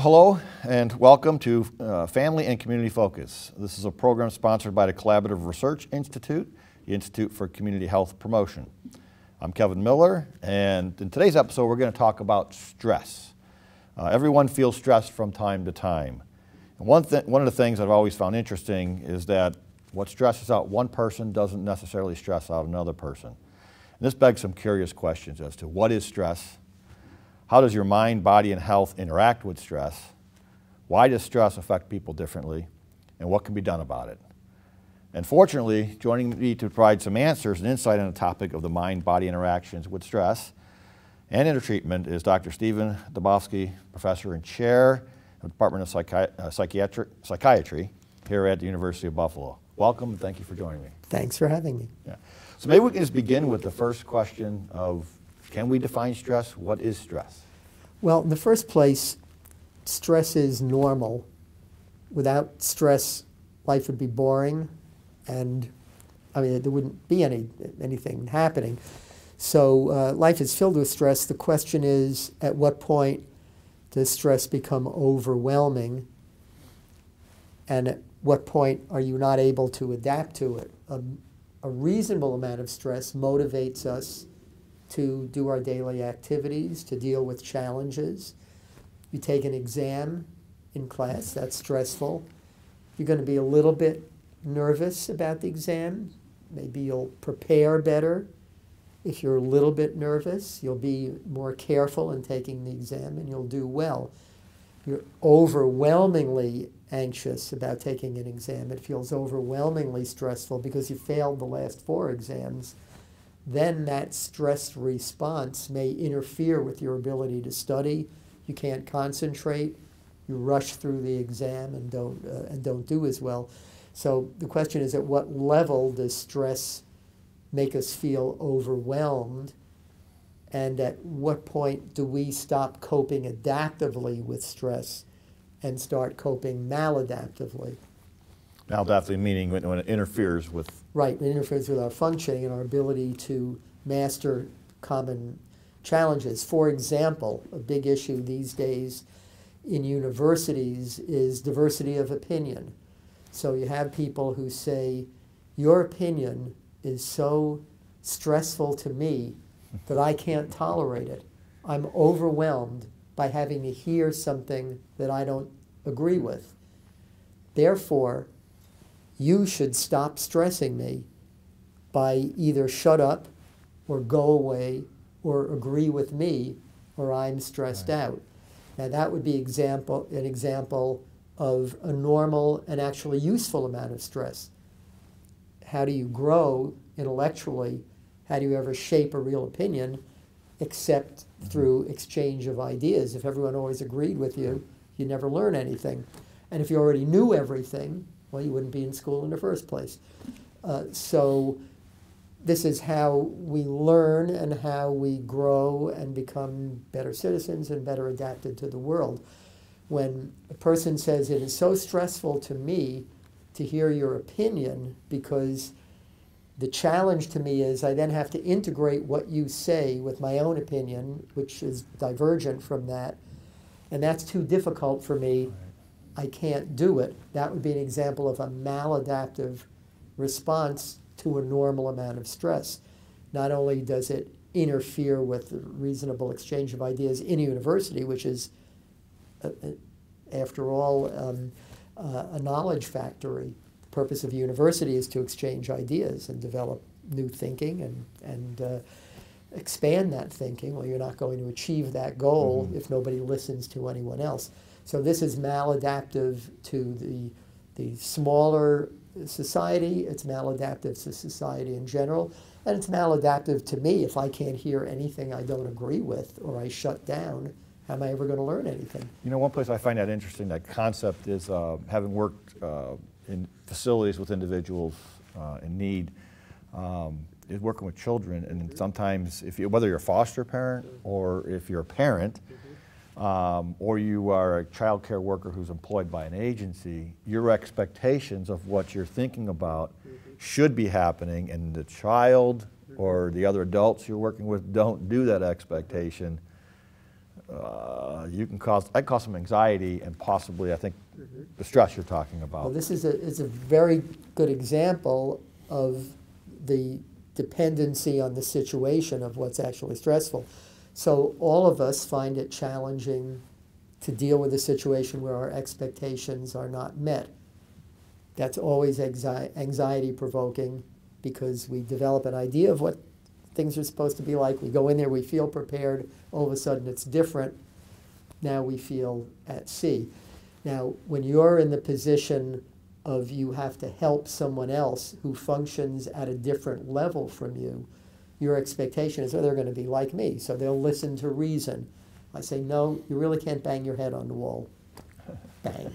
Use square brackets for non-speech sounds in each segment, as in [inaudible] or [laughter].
Well, hello and welcome to uh, Family and Community Focus. This is a program sponsored by the Collaborative Research Institute, the Institute for Community Health Promotion. I'm Kevin Miller, and in today's episode, we're going to talk about stress. Uh, everyone feels stressed from time to time. And one, one of the things I've always found interesting is that what stresses out one person doesn't necessarily stress out another person. And this begs some curious questions as to what is stress, how does your mind, body, and health interact with stress? Why does stress affect people differently? And what can be done about it? And fortunately, joining me to provide some answers and insight on the topic of the mind body interactions with stress and intertreatment is Dr. Steven Dubovsky, professor and chair of the Department of Psychi- uh, Psychiatri- Psychiatry here at the University of Buffalo. Welcome and thank you for joining me. Thanks for having me. Yeah. So maybe we can just begin with the first question of can we define stress? What is stress? Well, in the first place, stress is normal. Without stress, life would be boring, and I mean there wouldn't be any anything happening. So uh, life is filled with stress. The question is, at what point does stress become overwhelming, and at what point are you not able to adapt to it? A, a reasonable amount of stress motivates us to do our daily activities, to deal with challenges. You take an exam in class, that's stressful. You're going to be a little bit nervous about the exam. Maybe you'll prepare better. If you're a little bit nervous, you'll be more careful in taking the exam and you'll do well. You're overwhelmingly anxious about taking an exam. It feels overwhelmingly stressful because you failed the last four exams then that stress response may interfere with your ability to study. You can't concentrate. You rush through the exam and don't uh, and don't do as well. So the question is, at what level does stress make us feel overwhelmed? And at what point do we stop coping adaptively with stress and start coping maladaptively? Maladaptively meaning when, when it interferes with Right, it interferes with our functioning and our ability to master common challenges. For example, a big issue these days in universities is diversity of opinion. So you have people who say, Your opinion is so stressful to me that I can't tolerate it. I'm overwhelmed by having to hear something that I don't agree with. Therefore, you should stop stressing me by either shut up or go away or agree with me or I'm stressed right. out. Now that would be example an example of a normal and actually useful amount of stress. How do you grow intellectually? How do you ever shape a real opinion except mm-hmm. through exchange of ideas? If everyone always agreed with you, you never learn anything. And if you already knew everything, well, you wouldn't be in school in the first place. Uh, so this is how we learn and how we grow and become better citizens and better adapted to the world. When a person says it is so stressful to me to hear your opinion because the challenge to me is I then have to integrate what you say with my own opinion, which is divergent from that. And that's too difficult for me. I can't do it. That would be an example of a maladaptive response to a normal amount of stress. Not only does it interfere with the reasonable exchange of ideas in a university, which is, uh, uh after all, um, uh, a knowledge factory. The purpose of a university is to exchange ideas and develop new thinking and, and uh, expand that thinking. Well, you're not going to achieve that goal mm-hmm. if nobody listens to anyone else. So this is maladaptive to the, the smaller society, it's maladaptive to society in general, and it's maladaptive to me if I can't hear anything I don't agree with or I shut down. How am I ever going to learn anything? You know, one place I find that interesting, that concept is uh, having worked uh, in facilities with individuals uh, in need, um, is working with children. And sometimes, if you, whether you're a foster parent or if you're a parent, um, or you are a child care worker who's employed by an agency, your expectations of what you're thinking about should be happening, and the child or the other adults you're working with don't do that expectation. uh, you can cause, that cause some anxiety and possibly, I think, the stress you're talking Well, about. this is a, is a very good example of the dependency on the situation of what's actually stressful. So all of us find it challenging to deal with a situation where our expectations are not met. That's always anxi- anxiety provoking because we develop an idea of what things are supposed to be like. We go in there, we feel prepared, all of a sudden it's different. Now we feel at sea. Now, when you're in the position of you have to help someone else who functions at a different level from you, your expectation is, oh, they're going to be like me, so they'll listen to reason. I say, no, you really can't bang your head on the wall. [laughs] Bang.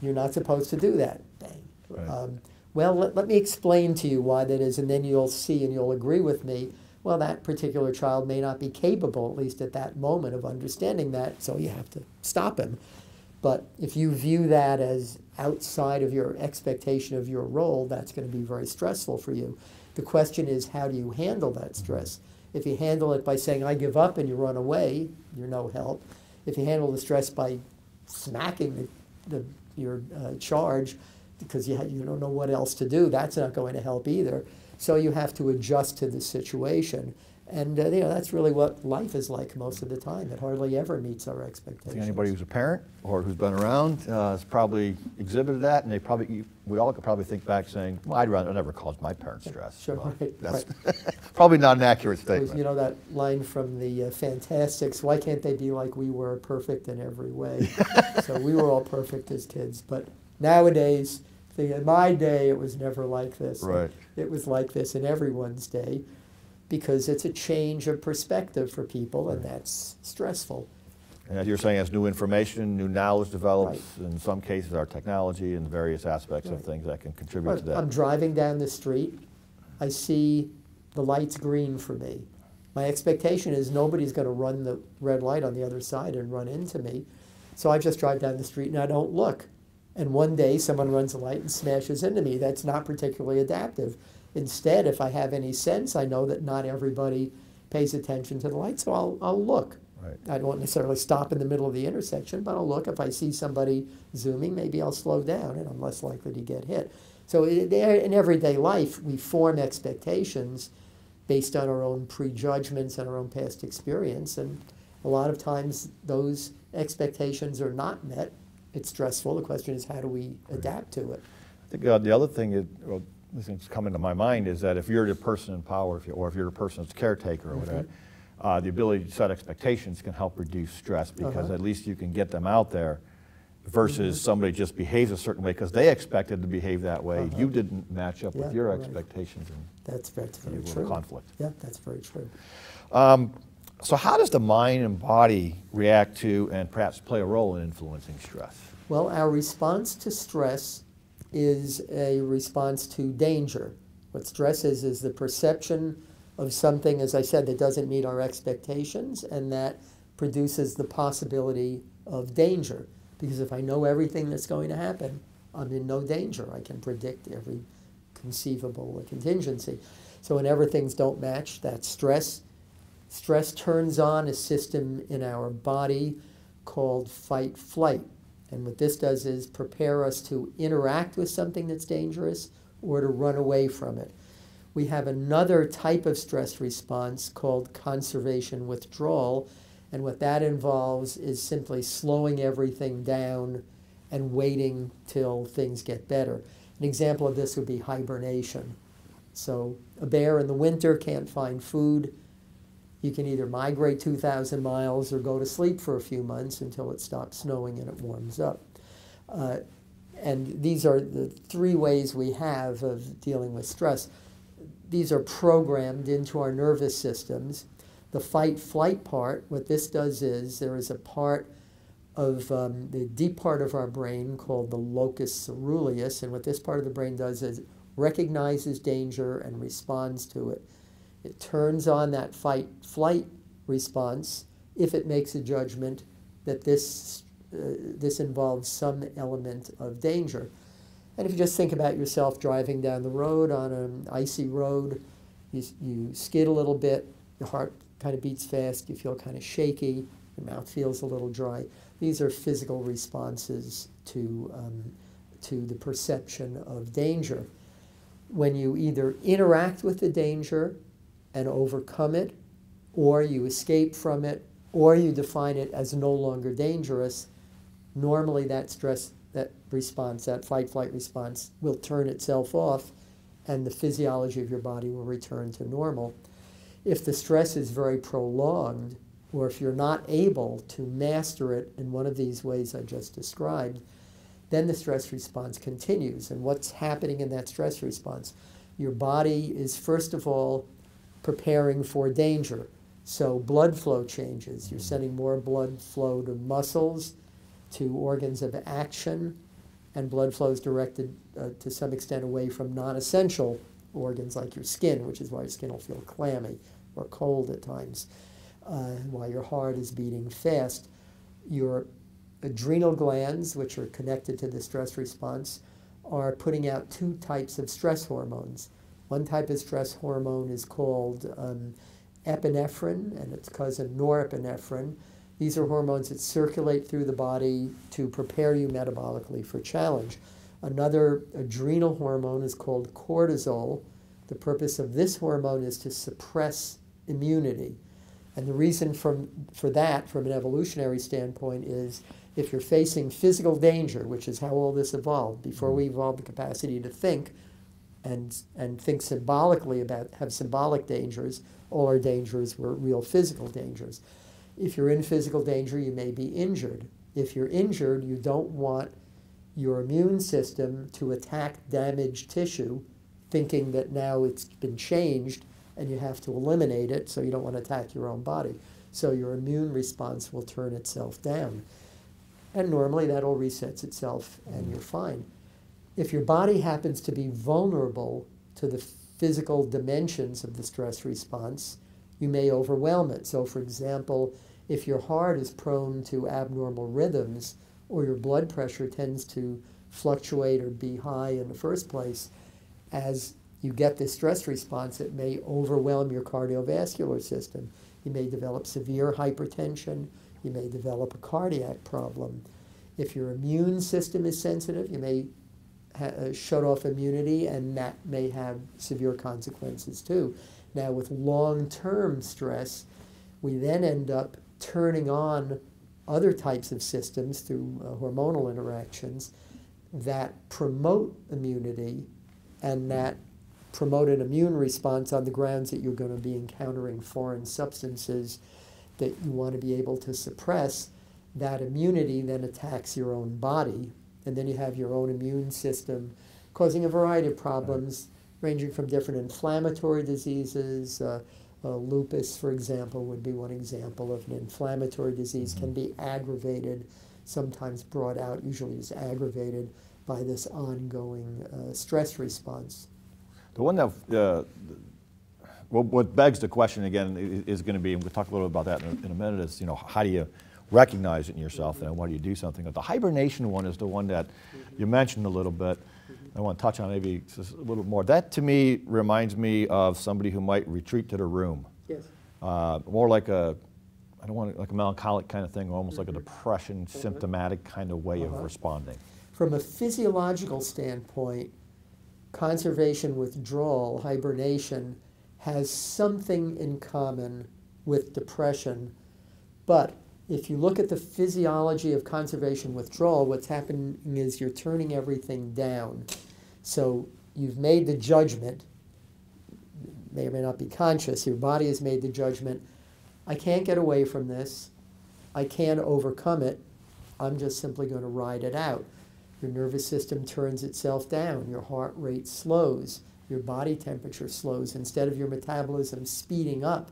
You're not supposed to do that. Bang. Right. Um, well, let, let me explain to you why that is, and then you'll see and you'll agree with me. Well, that particular child may not be capable, at least at that moment, of understanding that, so you have to stop him. But if you view that as outside of your expectation of your role, that's going to be very stressful for you. The question is, how do you handle that stress? If you handle it by saying, I give up, and you run away, you're no help. If you handle the stress by smacking the, the, your uh, charge because you, you don't know what else to do, that's not going to help either. So you have to adjust to the situation. And uh, you know, that's really what life is like most of the time. It hardly ever meets our I expectations. think anybody who's a parent or who's been around uh, has probably exhibited that, and they probably, we all could probably think back saying, well, I'd rather, I never caused my parents stress. Sure, Well, right, That's [laughs] probably not an accurate statement. You know that line from the uh, Fantasticks, why can't they be like we were, perfect in every way? [laughs] so we were all perfect as kids. But nowadays, the, in my day, it was never like this. Right. It was like this in everyone's day because it's a change of perspective for people, and that's stressful. And as you're saying, as new information, new knowledge develops, Right. in some cases, our technology and various aspects of things that can contribute to that. I'm driving down the street. I see the light's green for me. My expectation is nobody's going to run the red light on the other side and run into me. So I just drive down the street and I don't look. And one day someone runs a light and smashes into me. That's not particularly adaptive. Instead, if I have any sense, I know that not everybody pays attention to the light, so I'll, I'll look. Right. I don't necessarily stop in the middle of the intersection, but I'll look. If I see somebody zooming, maybe I'll slow down and I'm less likely to get hit. So in, in everyday life, we form expectations based on our own prejudgments and our own past experience. And a lot of times those expectations are not met. It's stressful. The question is, how do we adapt to it? I think uh, the other thing is, well, thing's coming to my mind is that if you're the person in power, if you, or if you're the person that's caretaker or whatever, uh, the ability to set expectations can help reduce stress because Uh-huh. at least you can get them out there versus somebody just behaves a certain way because they expected to behave that way. Uh-huh. You didn't match up with your right. expectations and That's, that's very true. conflict. Yeah, that's very true. Um, so how does the mind and body react to and perhaps play a role in influencing stress? Well, our response to stress is a response to danger. What stress is, is the perception of something, as I said, that doesn't meet our expectations and that produces the possibility of danger. Because if I know everything that's going to happen, I'm in no danger. I can predict every conceivable contingency. So whenever things don't match, that's stress. Stress turns on a system in our body called fight flight. And what this does is prepare us to interact with something that's dangerous or to run away from it. We have another type of stress response called conservation withdrawal. And what that involves is simply slowing everything down and waiting till things get better. An example of this would be hibernation. So, a bear in the winter can't find food. You can either migrate 2,000 miles or go to sleep for a few months until it stops snowing and it warms up. Uh, and these are the three ways we have of dealing with stress. These are programmed into our nervous systems. The fight flight part, what this does is there is a part of um, the deep part of our brain called the locus ceruleus, and what this part of the brain does is recognizes danger and responds to it. It turns on that fight flight response if it makes a judgment that this, uh, this involves some element of danger. And if you just think about yourself driving down the road on an icy road, you, you skid a little bit, your heart kind of beats fast, you feel kind of shaky, your mouth feels a little dry. These are physical responses to, um, to the perception of danger. When you either interact with the danger and overcome it, or you escape from it, or you define it as no longer dangerous, normally that stress, that response, that fight flight response, will turn itself off and the physiology of your body will return to normal. If the stress is very prolonged, or if you're not able to master it in one of these ways I just described, then the stress response continues. And what's happening in that stress response? Your body is, first of all, preparing for danger. So blood flow changes. You're sending more blood flow to muscles, to organs of action, and blood flow is directed uh, to some extent away from non essential organs like your skin, which is why your skin will feel clammy or cold at times, uh, while your heart is beating fast. Your adrenal glands, which are connected to the stress response, are putting out two types of stress hormones. One type of stress hormone is called um, epinephrine, and its cousin norepinephrine. These are hormones that circulate through the body to prepare you metabolically for challenge. Another adrenal hormone is called cortisol. The purpose of this hormone is to suppress immunity. And the reason from, for that, from an evolutionary standpoint, is if you're facing physical danger, which is how all this evolved, before we evolved the capacity to think and, and think symbolically about, have symbolic dangers, all our dangers were real physical dangers. If you're in physical danger, you may be injured. If you're injured, you don't want your immune system to attack damaged tissue, thinking that now it's been changed and you have to eliminate it, so you don't want to attack your own body. So your immune response will turn itself down. And normally that all resets itself and you're fine. If your body happens to be vulnerable to the physical dimensions of the stress response, you may overwhelm it. So, for example, if your heart is prone to abnormal rhythms or your blood pressure tends to fluctuate or be high in the first place, as you get this stress response, it may overwhelm your cardiovascular system. You may develop severe hypertension. You may develop a cardiac problem. If your immune system is sensitive, you may ha- uh, shut off immunity, and that may have severe consequences too. Now, with long term stress, we then end up turning on other types of systems through uh, hormonal interactions that promote immunity and that promote an immune response on the grounds that you're going to be encountering foreign substances that you want to be able to suppress. That immunity then attacks your own body, and then you have your own immune system causing a variety of problems ranging from different inflammatory diseases. Uh, uh, lupus, for example, would be one example of an inflammatory disease, can be aggravated, sometimes brought out, usually is aggravated by this ongoing uh, stress response. The one that, uh, well, what begs the question again is, is going to be, and we'll talk a little bit about that in a, in a, minute, is, you know, how do you recognize it in yourself and I want you to do something? But the hibernation one is the one that you mentioned a little bit. I want to touch on maybe just a little more. That to me reminds me of somebody who might retreat to the room. Yes. Uh, more like a, I don't want to, like a melancholic kind of thing, almost like a Mhm. depression, Mhm. symptomatic kind of way Uh-huh. of responding. From a physiological standpoint, conservation withdrawal, hibernation, has something in common with depression. But if you look at the physiology of conservation withdrawal, what's happening is you're turning everything down. So you've made the judgment, may or may not be conscious, your body has made the judgment I can't get away from this, I can't overcome it, I'm just simply going to ride it out. Your nervous system turns itself down, your heart rate slows, your body temperature slows. Instead of your metabolism speeding up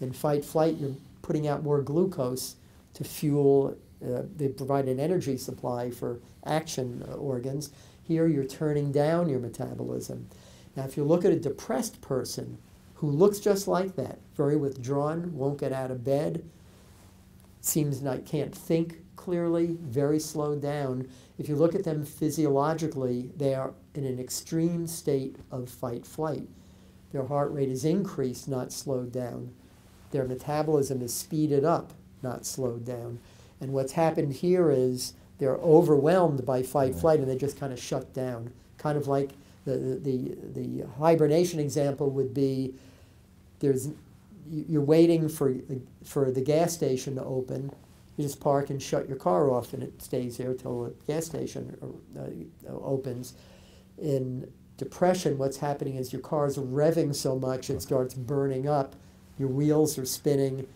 in fight flight, you're putting out more glucose to fuel, uh, they provide an energy supply for action uh, organs. Here you're turning down your metabolism. Now, if you look at a depressed person who looks just like that, very withdrawn, won't get out of bed, seems like can't think clearly, very slowed down. If you look at them physiologically, they are in an extreme state of fight flight. Their heart rate is increased, not slowed down. Their metabolism is speeded up. Not slowed down. And what's happened here is they're overwhelmed by fight flight and they just kind of shut down. Kind of like the, the, the hibernation example would be there's you're waiting for for the gas station to open. You just park and shut your car off, and it stays there till the gas station uh, opens. In depression, what's happening is your car's revving so much it starts burning up. Your wheels are spinning.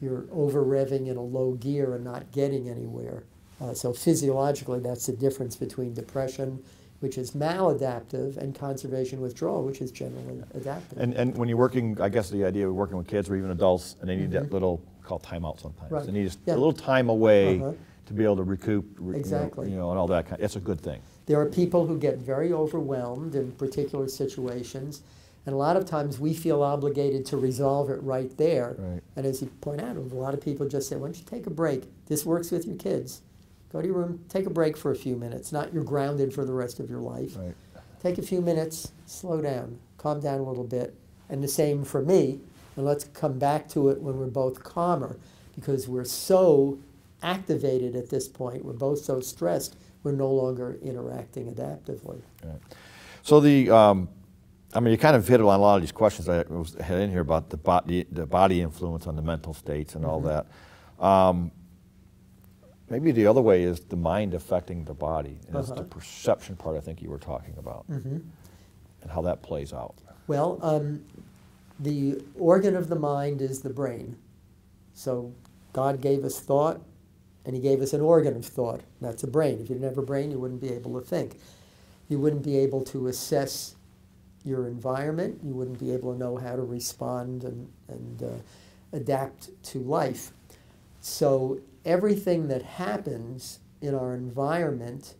You're over revving in a low gear and not getting anywhere. Uh, so physiologically, that's the difference between depression which is maladaptive, and conservation withdrawal, which is generally adaptive. And, and when you're working, I guess the idea of working with kids or even adults, and they need that little, called timeout sometimes. Right. They need just Yeah. a little time away Uh-huh. to be able to recoup, re- Exactly. you know, and all that kind, of, it's a good thing. There are people who get very overwhelmed in particular situations, and a lot of times we feel obligated to resolve it right there. Right. And as you point out, a lot of people just say, why don't you take a break? This works with your kids. Go to your room, take a break for a few minutes. Not you're grounded for the rest of your life. Right. Take a few minutes, slow down, calm down a little bit. And the same for me. And let's come back to it when we're both calmer because we're so activated at this point. We're both so stressed, we're no longer interacting adaptively. Right. So the, um, I mean, you kind of hit on a lot of these questions I was had in here about the body, the body influence on the mental states and all that. Um, maybe the other way is the mind affecting the body. And That's the Uh-huh. perception part I think you were talking about, Mhm. and how that plays out. Well, um, the organ of the mind is the brain. So God gave us thought, and He gave us an organ of thought. That's a brain. If you didn't have a brain, you wouldn't be able to think. You wouldn't be able to assess your environment. You wouldn't be able to know how to respond and, and uh, adapt to life. So everything that happens in our environment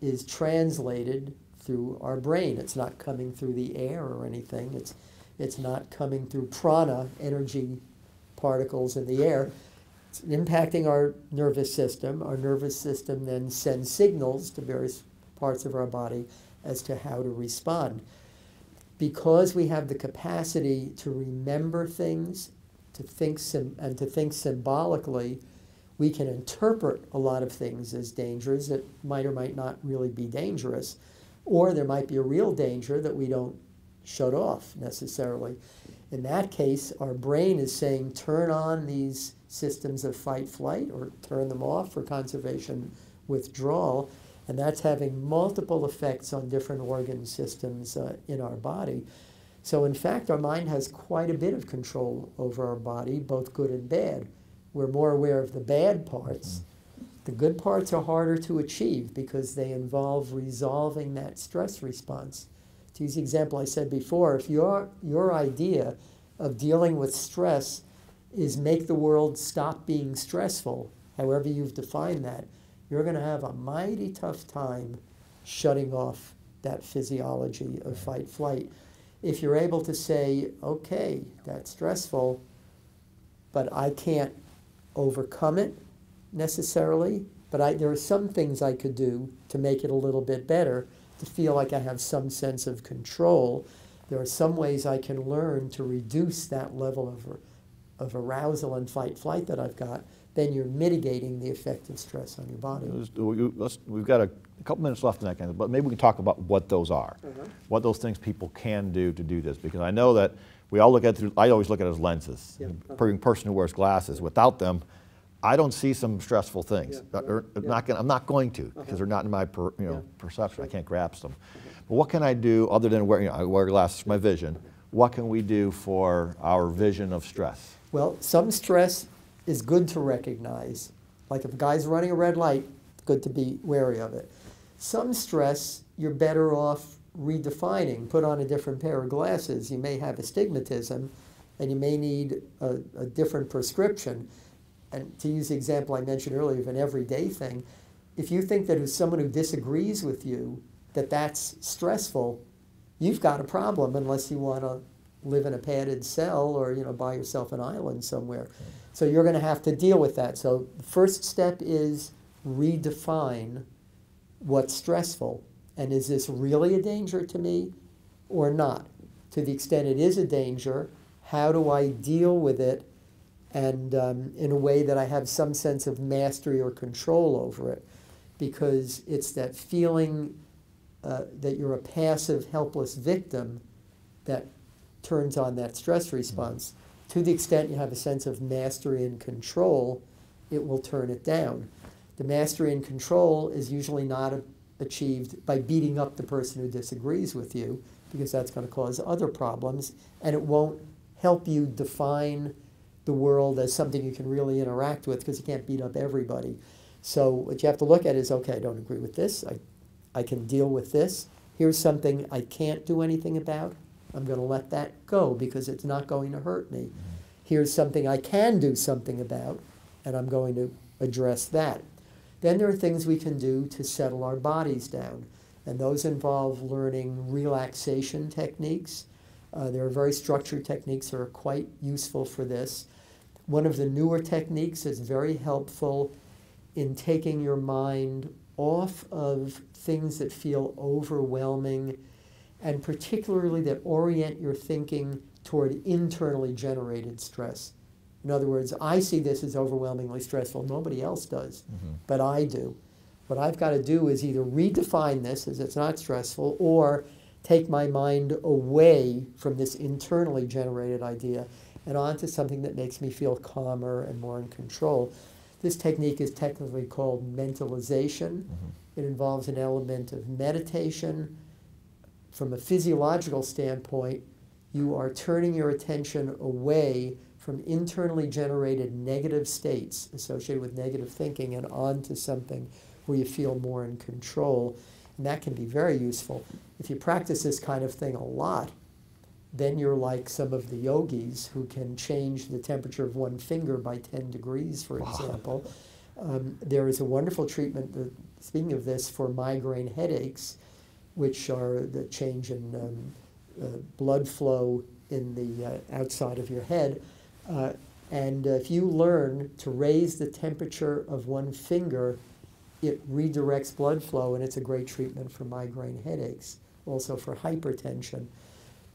is translated through our brain. It's not coming through the air or anything. It's it's not coming through prana, energy particles in the air. It's impacting our nervous system. Our nervous system then sends signals to various parts of our body as to how to respond. Because we have the capacity to remember things, to think and to think symbolically, we can interpret a lot of things as dangers that might or might not really be dangerous, or there might be a real danger that we don't shut off necessarily. In that case, our brain is saying turn on these systems of fight flight or turn them off for conservation withdrawal, and that's having multiple effects on different organ systems uh, in our body. So, in fact, our mind has quite a bit of control over our body, both good and bad. We're more aware of the bad parts. The good parts are harder to achieve because they involve resolving that stress response. To use the example I said before, if your, your idea of dealing with stress is make the world stop being stressful, however you've defined that, you're going to have a mighty tough time shutting off that physiology of fight flight. If you're able to say, okay, that's stressful, but I can't overcome it necessarily, but I, there are some things I could do to make it a little bit better, to feel like I have some sense of control. There are some ways I can learn to reduce that level of, of arousal and fight flight that I've got. Then you're mitigating the effect of stress on your body. Let's we- let's- We've got a a couple minutes left in that kind of, but maybe we can talk about what those are. What those things people can do to do this, because I know that we all look at, it through. I always look at it as lenses. Yeah. Per- person who wears glasses, without them, I don't see some stressful things. Yeah, or not gonna- I'm not going to, Uh-huh. because they're not in my, per- you know, perception. I can't grasp them. But what can I do, other than wearing, you know, I wear glasses for my vision, what can we do for our vision of stress? Well, some stress is good to recognize. Like if a guy's running a red light, good to be wary of it. Some stress, you're better off redefining. Put on a different pair of glasses. You may have astigmatism and you may need a, a different prescription. And to use the example I mentioned earlier of an everyday thing, if you think that someone who disagrees with you, that that's stressful, you've got a problem unless you want to live in a padded cell or you know buy yourself an island somewhere. So you're going to have to deal with that. So the first step is redefine what's stressful and is this really a danger to me or not? To the extent it is a danger, how do I deal with it and um, in a way that I have some sense of mastery or control over it, because it's that feeling uh, that you're a passive, helpless victim that turns on that stress response. To the extent you have a sense of mastery and control, it will turn it down. The mastery and control is usually not achieved by beating up the person who disagrees with you, because that's going to cause other problems, and it won't help you define the world as something you can really interact with because you can't beat up everybody. So what you have to look at is okay, I don't agree with this. I, I can deal with this. Here's something I can't do anything about. I'm going to let that go because it's not going to hurt me. Here's something I can do something about, and I'm going to address that. Then there are things we can do to settle our bodies down, and those involve learning relaxation techniques. Uh, there are very structured techniques that are quite useful for this. One of the newer techniques is very helpful in taking your mind off of things that feel overwhelming and particularly that orient your thinking toward internally generated stress. In other words, I see this as overwhelmingly stressful. Nobody else does, mm-hmm. but I do. What I've got to do is either redefine this as it's not stressful or take my mind away from this internally generated idea and onto something that makes me feel calmer and more in control. This technique is technically called mentalization. Mm-hmm. It involves an element of meditation, from a physiological standpoint, you are turning your attention away from internally generated negative states associated with negative thinking and onto something where you feel more in control. And that can be very useful. If you practice this kind of thing a lot, then you're like some of the yogis who can change the temperature of one finger by 10 degrees, for wow. example. Um, there is a wonderful treatment, that, speaking of this, for migraine headaches which are the change in um, uh, blood flow in the uh, outside of your head. Uh, and if you learn to raise the temperature of one finger, it redirects blood flow, and it's a great treatment for migraine headaches, also for hypertension.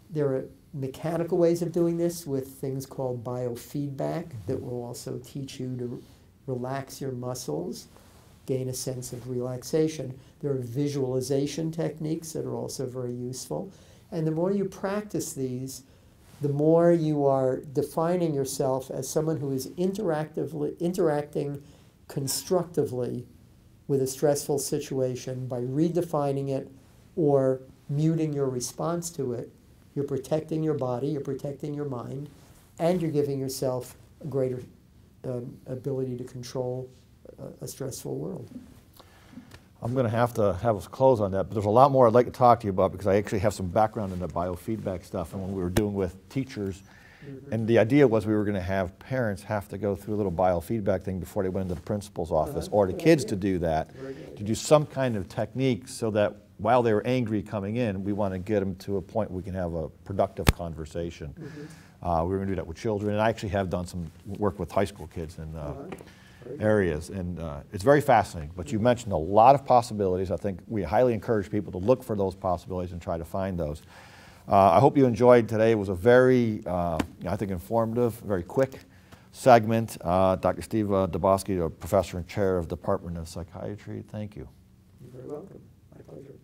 There are mechanical ways of doing this with things called biofeedback that will also teach you to relax your muscles gain a sense of relaxation. There are visualization techniques that are also very useful. And the more you practice these, the more you are defining yourself as someone who is interactively interacting constructively with a stressful situation by redefining it or muting your response to it. You're protecting your body, you're protecting your mind, and you're giving yourself a greater um, ability to control a, stressful world. I'm going to have to have us close on that, but there's a lot more I'd like to talk to you about because I actually have some background in the biofeedback stuff and when we were doing with teachers. Mm-hmm. And the idea was we were going to have parents have to go through a little biofeedback thing before they went into the principal's office or the kids to do that, to do some kind of technique so that while they were angry coming in, we want to get them to a point we can have a productive conversation. Mm-hmm. Uh, we were going to do that with children, and I actually have done some work with high school kids. And uh, areas. And uh, it's very fascinating. But you mentioned a lot of possibilities. I think we highly encourage people to look for those possibilities and try to find those. Uh, I hope you enjoyed today. It was a very, uh, I think, informative, very quick segment. Uh, Dr. Steve uh, a professor and chair of Department of Psychiatry, thank you. You're very welcome. My pleasure.